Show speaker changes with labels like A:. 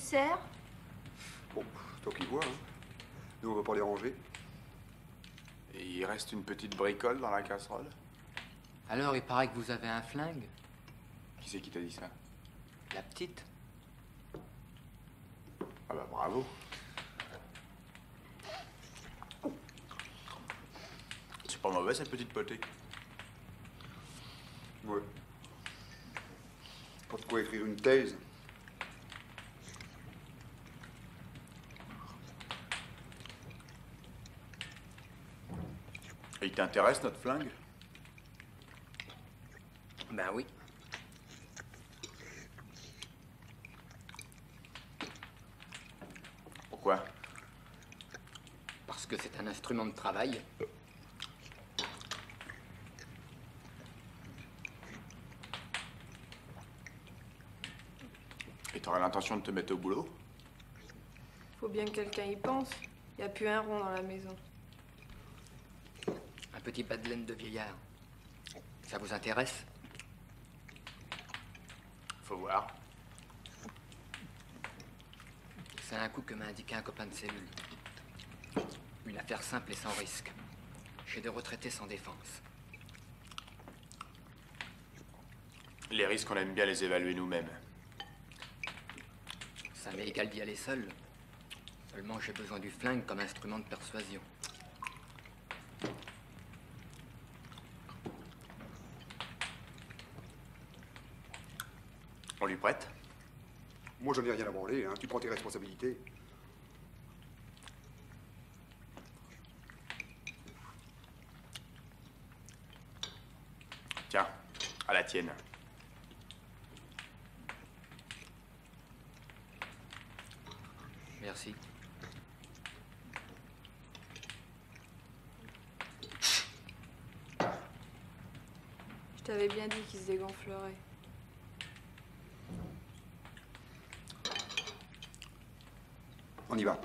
A: sers
B: Bon, toi qui vois, hein. Nous, on va pas les ranger.
C: Et il reste une petite bricole dans la casserole
D: Alors, il paraît que vous avez un flingue
C: Qui c'est qui t'a dit ça?
D: La petite
C: Ah bah bravo. C'est pas mauvais cette petite potée.
B: Ouais. Pas de quoi écrire une thèse.
C: Et il t'intéresse notre flingue?
D: Ben oui.
C: Pourquoi?
D: Parce que c'est un instrument de travail.
C: Et t'aurais l'intention de te mettre au boulot?
A: Faut bien que quelqu'un y pense. Y a plus un rond dans la maison.
D: Un petit bas de laine de vieillard. Ça vous intéresse?
C: Faut voir.
D: C'est un coup que m'a indiqué un copain de cellule. Une affaire simple et sans risque. Chez des retraités sans défense.
C: Les risques, on aime bien les évaluer nous-mêmes.
D: Ça m'est égal d'y aller seul. Seulement, j'ai besoin du flingue comme instrument de persuasion.
C: On lui prête
B: Moi, j'en ai rien à branler, hein. Tu prends tes responsabilités.
C: Tiens, à la tienne.
D: Merci.
A: Je t'avais bien dit qu'il se dégonflerait.
B: On y va.